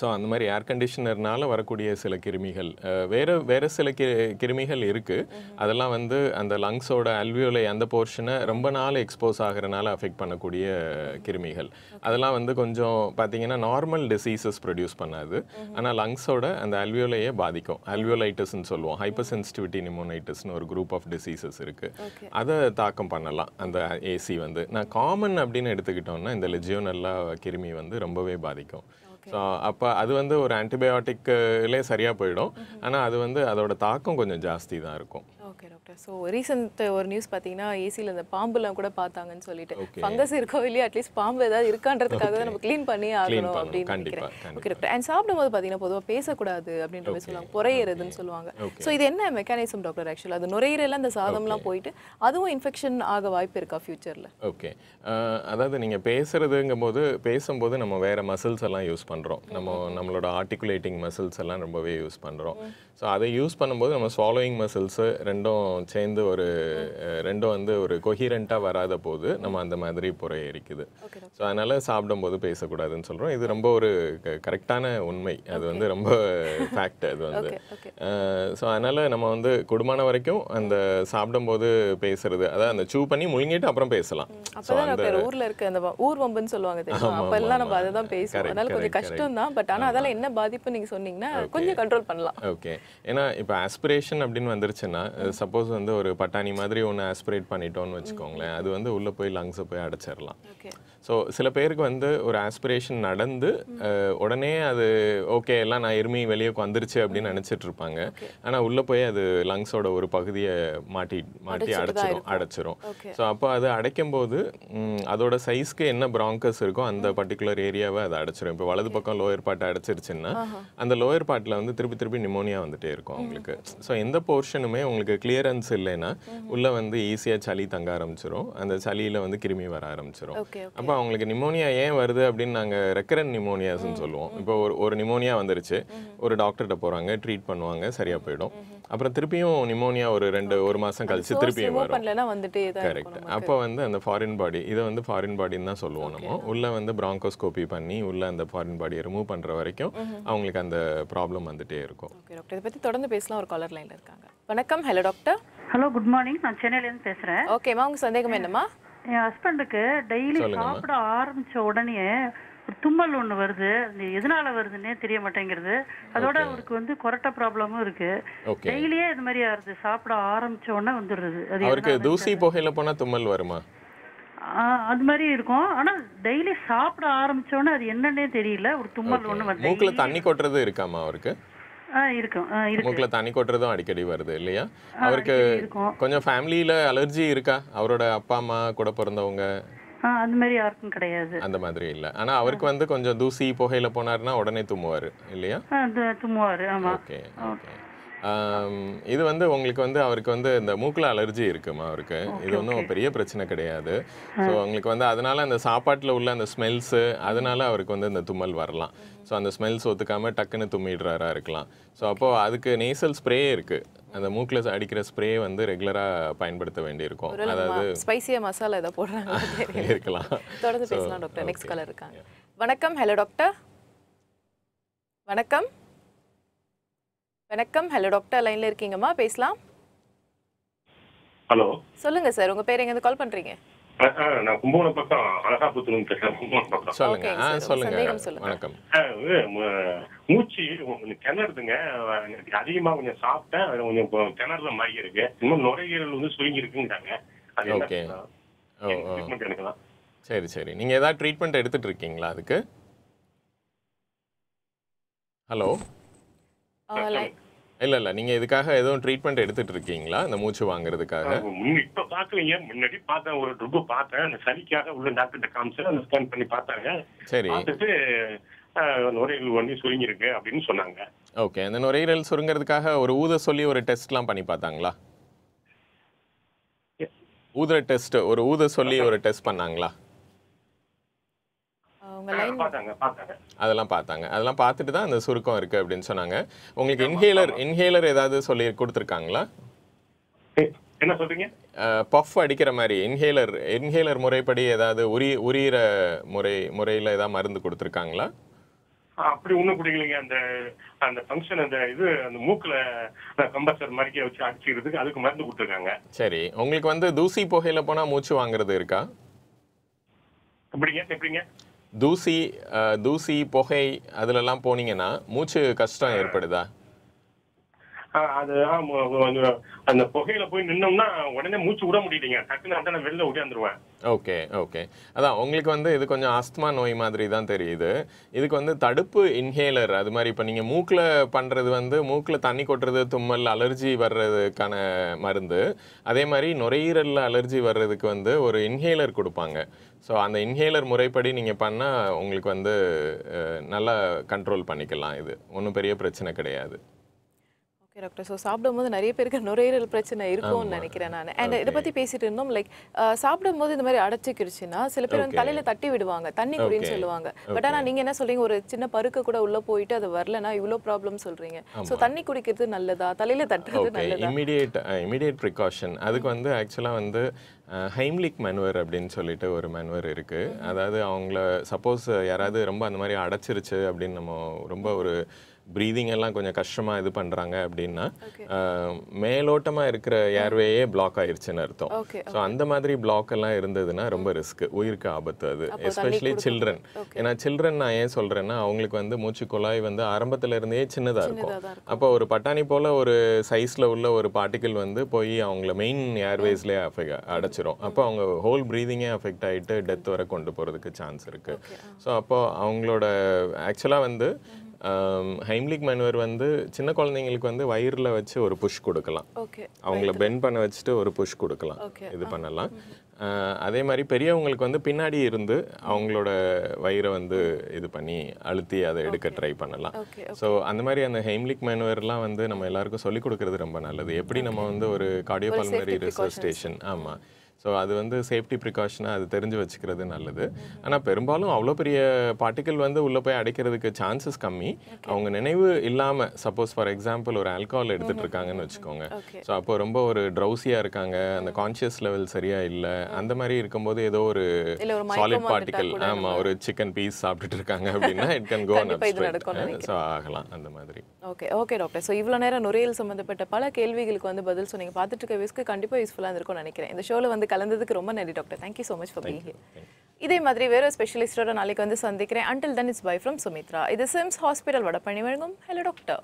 Speaker 2: ஸோ அந்த மாதிரி ஏர் கண்டிஷனர்னால வரக்கூடிய சில கிருமிகள் வேற வேற சில கிருமிகள் இருக்கு. அதெல்லாம் வந்து அந்த லங்ஸோட அல்வியோலை அந்த போர்ஷனை ரொம்ப நாள் எக்ஸ்போஸ் ஆகிறனால அஃபெக்ட் பண்ணக்கூடிய கிருமிகள். அதெல்லாம் வந்து கொஞ்சம் பார்த்தீங்கன்னா நார்மல் டிசீசஸ் ப்ரொடியூஸ் பண்ணாது. ஆனால் லங்ஸோட அந்த அல்வியோலையே பாதிக்கும். அல்வியோலைட்டிஸ்ன்னு சொல்லுவோம். ஹைப்பர் சென்சிட்டிவிட்டி நிமோனைட்டிஸ்னு ஒரு குரூப் ஆஃப் டிசீசஸ் இருக்கு.
Speaker 1: ஓகே
Speaker 2: அதை தாக்கம் பண்ணலாம். அந்த ஏசி வந்து. நான் காமன் அப்படின்னு எடுத்துக்கிட்டோம்னா இந்த லெஜியோனல்லா கிருமி வந்து ரொம்பவே பாதிக்கும். ஸோ அப்போ அது வந்து ஒரு ஆன்டிபயோட்டிக்லே சரியாக போயிடும். ஆனால் அது வந்து அதோட தாக்கம் கொஞ்சம் ஜாஸ்தி தான் இருக்கும்.
Speaker 1: ஓகே டாக்டர் ஸோ ரீசெண்ட் ஒரு நியூஸ் பார்த்தீங்கன்னா ஏசியில் இந்த பாம்புலாம் கூட பார்த்தாங்கன்னு சொல்லிட்டு. ஃபங்கஸ் இருக்கோ இல்லையா அட்லீஸ்ட் பாம்பு ஏதாவது இருக்கான்றதுக்காக தான் நம்ம க்ளீன் பண்ணி ஆகணும். அப்படின்னு நினைக்கிறேன். ஓகே டாக்டர் அண்ட் சாப்பிடும்போது பார்த்தீங்கன்னா பொதுவாக பேசக்கூடாது அப்படின்ற மாதிரி சொல்லுவாங்க. புறையிறதுன்னு சொல்லுவாங்க. ஸோ இது என்ன மெக்கானிசம் டாக்டர் ஆக்சுவலாக அது நுரையீரல அந்த சாதம்லாம் போயிட்டு அதுவும் இன்ஃபெக்ஷன் ஆக வாய்ப்பு இருக்கா ஃபியூச்சரில்
Speaker 2: ஓகே அதாவது நீங்கள் பேசுகிறதுங்கும்போது பேசும்போது நம்ம வேறு மசில்ஸ் எல்லாம் யூஸ் பண்ணுறோம் நம்ம நம்மளோட ஆர்டிகுலேட்டிங் மசில்ஸ் எல்லாம் ரொம்பவே யூஸ் பண்ணுறோம் ஸோ அதை யூஸ் பண்ணும்போது நம்ம ஸ்வாலோயிங் மசில்ஸு ரெண்டும் சேர்ந்து ஒரு ரெண்டும் வந்து ஒரு கொஹிரண்ட்டாக வராத போது நம்ம அந்த மாதிரி புறை எரிக்குது.
Speaker 1: ஓகே
Speaker 2: ஸோ அதனால் சாப்பிடும்போது பேசக்கூடாதுன்னு சொல்கிறோம் இது ரொம்ப ஒரு கரெக்டான உண்மை. அது வந்து ரொம்ப ஃபேக்ட் அது வந்து. ஸோ அதனால் நம்ம வந்து குடும்பமான வரைக்கும் அந்த சாப்பிடும்போது பேசுறது அதாவது அந்த சூ பண்ணி முழுங்கிட்டு அப்புறம் பேசலாம். ஸோ அந்த
Speaker 1: ஊர்ல இருக்க அந்த ஊர் வம்புன்னு சொல்லுவாங்க தெரியுமா?
Speaker 2: ஆமா,
Speaker 1: அப்ப எல்லாம் நம்ம. அதை தான் பேசுவோம். அதனால கொஞ்சம் கஷ்டம் தான் பட் ஆனா அதால என்ன பாதிப்பு நீங்க சொன்னீங்கன்னா கொஞ்சம் கண்ட்ரோல் பண்ணலாம்.
Speaker 2: ஓகே ஏன்னா இப்போ ஆஸ்பிரேஷன் அப்படின்னு வந்துருச்சுன்னா சப்போஸ் வந்து ஒரு பட்டாணி மாதிரி ஒன்று ஆஸ்பிரேட் பண்ணிட்டோம்னு வச்சுக்கோங்களேன் அது வந்து உள்ளே போய் லங்ஸை போய் அடைச்சிடலாம்
Speaker 1: ஓகே
Speaker 2: ஸோ சில பேருக்கு வந்து ஒரு ஆஸ்பிரேஷன் நடந்து உடனே அது ஓகே எல்லாம் நான் இருமி வெளியே வந்துருச்சு அப்படின்னு நினச்சிட்டு இருப்பாங்க ஆனால் உள்ளே போய் அது லங்ஸோட ஒரு பகுதியை மாட்டி மாட்டி அடைச்சிரும். அடைச்சிரும். ஸோ அப்போ அது அடைக்கும் போது அதோட சைஸ்க்கு என்ன ப்ராங்கஸ் இருக்கோ அந்த பர்டிகுலர் ஏரியாவை அது அடைச்சிரும். இப்போ வலது பக்கம் லோயர் பார்ட் அடைச்சிருச்சுன்னா அந்த லோயர் பார்ட்டில் வந்து திருப்பி திருப்பி நிமோனியா வந்துட்டே இருக்கும் உங்களுக்கு ஸோ எந்த போர்ஷனுமே உங்களுக்கு கிளியரன்ஸ் இல்லைன்னா உள்ள வந்து ஈஸியாக சளி தங்க ஆரம்பிச்சிரும். அந்த சளியில் வந்து கிருமி வர ஆரம்பிச்சிரும்.
Speaker 1: ஓகே
Speaker 2: அப்போ அவங்களுக்கு நிமோனியா ஏன் வருது அப்படின்னு நாங்கள் ரெக்கரண்ட் நிமோனியாஸ்ன்னு சொல்லுவோம். இப்போ ஒரு ஒரு நிமோனியா வந்துருச்சு. ஒரு டாக்டர்கிட்ட போகிறாங்க ட்ரீட் பண்ணுவாங்க சரியாக போயிடும். அப்புறம் திருப்பியும் நிமோனியா ஒரு ரெண்டு ஒரு மாதம் கழிச்சு திருப்பியும் வரும். கரெக்ட் அப்போ வந்து அந்த ஃபாரின் பாடி இதை வந்து ஃபாரின் பாடின்னு தான் சொல்லுவோம் நம்ம. உள்ள வந்து பிராங்கோஸ்கோபி பண்ணி உள்ள அந்த ஃபாரின் பாடியை ரிமூவ் பண்ற வரைக்கும் அவங்களுக்கு அந்த ப்ராப்ளம் வந்துட்டே இருக்கும்.
Speaker 1: ஓகே டாக்டர் இதை பத்தி தொடர்ந்து பேசலாம். ஒரு காலர் லைன்ல இருக்காங்க. வணக்கம். Hello doctor
Speaker 4: hello good morning நான் சென்னையிலேருந்து பேசுகிறேன்
Speaker 1: ஓகேம்மா உங்க சந்தேகம் என்னம்மா?
Speaker 4: என் ஹஸ்பண்டுக்கு டெய்லி. சாப்பிட ஆரம்பிச்ச உடனே ஒரு தும்மல் ஒன்று வருது. அது எதனால வருதுன்னே தெரிய மாட்டேங்கிறது. அதோட அவருக்கு வந்து கொரட்டை ப்ராப்ளமும் இருக்கு. டெய்லியே இது மாதிரி ஆகுது சாப்பிட ஆரம்பிச்ச உடனே வந்துடுறது. அது
Speaker 2: அவருக்கு? தூசி புகையில போனா தும்மல் வருமா?
Speaker 4: அது மாதிரி இருக்கும். ஆனா டெய்லி சாப்பிட ஆரம்பிச்ச உடனே அது என்னன்னே தெரியல. ஒரு தும்மல் ஒன்று வந்து
Speaker 2: மூக்குல தண்ணி கொட்டுறது இருக்காமா அவருக்கு? மூக்குல தண்ணி கொட்டுறதும் அடிக்கடி வருது இல்லையா? அவருக்கு கொஞ்சம் ஃபேமிலியில அலர்ஜி இருக்கா? அவரோட அப்பா அம்மா கூட பிறந்தவங்க?
Speaker 4: அந்த மாதிரி யாருக்கும் கிடையாது.
Speaker 2: அந்த மாதிரி இல்ல. ஆனா அவருக்கு வந்து கொஞ்சம் தூசி புகையில போனாருன்னா உடனே தும்முவாரு இல்லையா?
Speaker 4: தும்முவாரு ஆமா.
Speaker 2: Okay okay. இது வந்து உங்களுக்கு வந்து அவருக்கு வந்து இந்த மூக்குல அலர்ஜி இருக்குமா அவருக்கு? இது ஒன்றும் பெரிய பிரச்சனை கிடையாது. ஸோ உங்களுக்கு வந்து அதனால அந்த சாப்பாட்டில் உள்ள அந்த ஸ்மெல்ஸு அதனால அவருக்கு வந்து இந்த தும்மல் வரலாம். ஸோ அந்த ஸ்மெல்ஸ் ஒத்துக்காம டக்குன்னு தும்மிடுறாரா இருக்கலாம். ஸோ அப்போ அதுக்கு நேசல் ஸ்ப்ரே இருக்கு. அந்த மூக்கில் அடிக்கிற ஸ்ப்ரே வந்து ரெகுலராக பயன்படுத்த வேண்டியிருக்கும். அதாவது
Speaker 1: ஸ்பைசியா மசாலா ஏதோ போடுறாங்க.
Speaker 2: இருக்கலாம்.
Speaker 1: தொடர்ந்து பேசலாம் டாக்டர் நெக்ஸ்ட் காலர் இருக்காங்க. வணக்கம் ஹலோ டாக்டர் வணக்கம். வணக்கம். ஹலோ டாக்டர் லைன்ல இருக்கீங்கம்மா? பேசலாம்.
Speaker 5: ஹலோ
Speaker 1: சொல்லுங்க சார் உங்க பேர் எங்க கால் பண்றீங்க?
Speaker 5: நான் கும்பகோணம் பக்கம் அழகாபுத்தூர்னு பேசுறேன் கும்பகோணம் பக்கம்
Speaker 2: சொல்லுங்க. சொல்லுங்க. வணக்கம்.
Speaker 5: மூச்சு கொஞ்சம் திணறுதுங்க எனக்கு அதிகமா கொஞ்சம் சாப்பிட்டேன். அது கொஞ்சம் திணறுற மாதிரி இருக்கு. இன்னும் நுரையீரல் வந்து சுருங்கி இருக்குங்கிறாங்க அது என்ன
Speaker 2: Okay.
Speaker 5: பண்ணலாம்?
Speaker 2: ஓ
Speaker 5: என்ன
Speaker 2: ஓ.
Speaker 5: treatment எடுக்கலாம்.
Speaker 2: சரி சரி. நீங்கள் ஏதாவது ட்ரீட்மெண்ட் எடுத்துட்டு இருக்கீங்களா அதுக்கு? ஹலோ இல்லை இல்லை. நீங்கள் இதுக்காக எதுவும் ட்ரீட்மெண்ட் எடுத்துட்டு இருக்கீங்களா இந்த மூச்சு வாங்குறதுக்காக?
Speaker 5: முன்ன இப்ப பாக்கலீங்க. முன்னாடி பார்த்தேன். ஒரு ட்ரிப்பு பார்த்தேன். அந்த சளிக்காக உள்ள டாக்டர்கிட்ட காமிச்சு அந்த ஸ்கேன் பண்ணி பார்த்தாங்க.
Speaker 2: சரி.
Speaker 5: பார்த்துட்டு நுரையீரல் வந்து சுருங்கி இருக்கு அப்படின்னு சொன்னாங்க.
Speaker 2: ஓகே. இந்த நுரையீரல் சுருங்கிறதுக்காக ஒரு ஊத சொல்லி ஒரு டெஸ்ட்லாம் பண்ணி பார்த்தாங்களா? ஊதுற டெஸ்ட் ஒரு ஊத சொல்லி ஒரு டெஸ்ட் பண்ணாங்களா
Speaker 1: உங்க லைன்
Speaker 5: பார்த்தாங்க பார்த்தாங்க
Speaker 2: அதெல்லாம் பார்த்தாங்க. அதெல்லாம் பார்த்துட்டு தான் அந்த சுருக்கம் இருக்குது அப்படின்னு சொன்னாங்க. உங்களுக்கு இன்ஹேலர் இன்ஹேலர் ஏதாவது சொல்லி கொடுத்துருக்காங்களா?
Speaker 5: என்ன சொல்றீங்க?
Speaker 2: பஃப் அடிக்கிற மாதிரி இன்ஹேலர் இன்ஹேலர் முறைப்படி ஏதாவது உரி உரியிற முறை முறையில் ஏதாவது மருந்து கொடுத்துருக்காங்களா?
Speaker 5: அப்படி ஒண்ணும் குடிக்கலைங்க அந்த அந்த ஃபங்க்ஷன் அந்த இது அந்த மூக்குல கம்பர்சர் மாதிரி வச்சு அடிச்சுக்கிறதுக்கு அதுக்கு மருந்து கொடுத்துருக்காங்க.
Speaker 2: சரி. உங்களுக்கு வந்து தூசி புகையில போனால் மூச்சு வாங்குறது இருக்கா?
Speaker 5: எப்படிங்க எப்படிங்க?
Speaker 2: தூசி தூசி புகை அதுலலாம் போனீங்கன்னா மூச்சு கஷ்டம் ஏற்படுதா?
Speaker 5: அது ஆ, அந்த- புகையில போய் நின்னோம்னா உடனே மூச்சு விட முடியலைங்க. டக்குன்னு வந்து வெளில ஓடியாந்துருவேன்
Speaker 2: ஓகே ஓகே. அதான் உங்களுக்கு வந்து இது கொஞ்சம் ஆஸ்துமா நோய் மாதிரி தான் தெரியுது. இதுக்கு வந்து தடுப்பு இன்ஹேலர் அது மாதிரி இப்போ நீங்கள் மூக்கில் பண்ணுறது வந்து மூக்கில் தண்ணி கொட்டுறது தும்மல் அலர்ஜி வர்றதுக்கான மருந்து. அதே மாதிரி நுரையீரலில் அலர்ஜி வர்றதுக்கு வந்து ஒரு இன்ஹேலர் கொடுப்பாங்க. ஸோ அந்த இன்ஹேலர் முறைப்படி நீங்கள் பண்ணால் உங்களுக்கு வந்து நல்லா கண்ட்ரோல் பண்ணிக்கலாம். இது ஒன்றும் பெரிய பிரச்சனை கிடையாது.
Speaker 1: ஓகே டாக்டர் ஸோ சாப்பிடும்போது நிறைய பேருக்கு நுரையீரல் பிரச்சனை இருக்கும்னு நினைக்கிறேன் நான். அண்ட் இதை பத்தி பேசிட்டு இருந்தோம். லைக் சாப்பிடும்போது இந்த மாதிரி அடைச்சிக்கிடுச்சுன்னா சில பேர் வந்து. தலையில தட்டி விடுவாங்க. தண்ணி குடின்னு. சொல்லுவாங்க. பட் ஆனா நீங்க என்ன சொல்றீங்க? ஒரு சின்ன பருக்க கூட உள்ள போயிட்டு அது வரலனா இவ்ளோ ப்ராப்ளம் சொல்றீங்க. ஸோ தண்ணி குடிக்கிறது நல்லதா? தலையில தட்டுறது நல்லதா?
Speaker 2: இமிடியேட் இமிடியேட் ப்ரிகாஷன் அதுக்கு வந்து ஆக்சுவலாக வந்து ஹைம்லிக் மெனுவர் அப்படின்னு சொல்லிட்டு ஒரு மெனுவர் இருக்கு. அதாவது அவங்கள சப்போஸ் யாராவது ரொம்ப அந்த மாதிரி அடைச்சிருச்சு அப்படின்னு நம்ம ரொம்ப ஒரு ப்ரீதிங் எல்லாம் கொஞ்சம் கஷ்டமா இது பண்றாங்க அப்படின்னா அஹ், மேலோட்டமா இருக்கிற ஏர்வேயே பிளாக் ஆயிருச்சுன்னு அர்த்தம். ஸோ அந்த மாதிரி பிளாக் எல்லாம் இருந்ததுன்னா ரொம்ப ரிஸ்க் உயிருக்கு ஆபத்து அது. எஸ்பெஷலி சில்ட்ரன் ஏன்னா சில்ட்ரன் நான் ஏன் சொல்றேன்னா அவங்களுக்கு வந்து மூச்சு குழாய் வந்து ஆரம்பத்துல இருந்தே சின்னதா இருக்கும். அப்போ ஒரு பட்டாணி போல ஒரு சைஸ்ல உள்ள ஒரு பார்ட்டிகிள் வந்து போய் அவங்கள மெயின் ஏர்வேஸ்லேயே அஃபெக்ட் அடைச்சிரும். அப்போ அவங்க ஹோல் ப்ரீதிங்கே அஃபெக்ட் ஆயிட்டு டெத் வரை கொண்டு போறதுக்கு சான்ஸ் இருக்கு. ஸோ அப்போ அவங்களோட ஆக்சுவலா வந்து ஹைம்லிக் மேனுவர் வந்து சின்ன குழந்தைங்களுக்கு வந்து வயிறுல வச்சு ஒரு புஷ் கொடுக்கலாம். அவங்கள பெண்ட் பண்ண வச்சுட்டு ஒரு புஷ் கொடுக்கலாம். இது பண்ணலாம். அதே மாதிரி பெரியவங்களுக்கு வந்து பின்னாடி இருந்து அவங்களோட வயிறை வந்து இது பண்ணி அழுத்தி அதை எடுக்க ட்ரை பண்ணலாம். ஸோ அந்த மாதிரி அந்த ஹெய்ம்லிக் மேனுவர்லாம் வந்து நம்ம எல்லாருக்கும் சொல்லிக் கொடுக்கறது ரொம்ப நல்லது. எப்படி நம்ம வந்து ஒரு கார்டியோபல்மரி ரிசர்ச் ஸ்டேஷன் ஆமாம் ஸோ அது வந்து சேஃப்டி ப்ரிகாஷனாக அது தெரிஞ்சு வச்சுக்கிறது நல்லது. ஆனால் பெரும்பாலும் அவ்வளோ பெரிய பார்ட்டிக்கல் வந்து உள்ளே போய் அடைக்கிறதுக்கு சான்சஸ் கம்மி. அவங்க நினைவு இல்லாமல் சப்போஸ் ஃபார் எக்ஸாம்பிள் ஒரு ஆல்கஹால் எடுத்துட்டு இருக்காங்கன்னு வச்சுக்கோங்க. ஸோ அப்போ ரொம்ப ஒரு ட்ரௌசியாக இருக்காங்க. அந்த கான்ஷியஸ் லெவல் சரியா இல்லை. அந்த மாதிரி இருக்கும்போது ஏதோ ஒரு சாலிட் பார்ட்டிக்கல் ஆமாம் ஒரு சிக்கன் பீஸ் சாப்பிட்டுட்டு இருக்காங்க அப்படின்னா இட் கேன் கோ ஸோ ஆகலாம் அந்த மாதிரி.
Speaker 1: ஓகே ஓகே டாக்டர் ஸோ இவ்வளோ நேரம் நுரையீரல் சம்மந்தப்பட்ட பல கேள்விகளுக்கு வந்து பதில் சொன்னீங்க. பார்த்துட்டு இருக்க விஸ்க்கு கண்டிப்பாக யூஸ்ஃபுல்லாக இருந்திருக்கும்னு நினைக்கிறேன். இந்த ஷோவில் வந்து கலந்ததுக்கு ரொம்ப நன்றி doctor thank you so much for being இதே மாதிரி வேற ஸ்பெஷலிஸ்டோட நாளைக்கு வந்து சந்திக்கிறேன். Until then it's bye from Sumithra இது சிம்ஸ் ஹாஸ்பிட்டல் வடபழனி வழங்கும். Hello doctor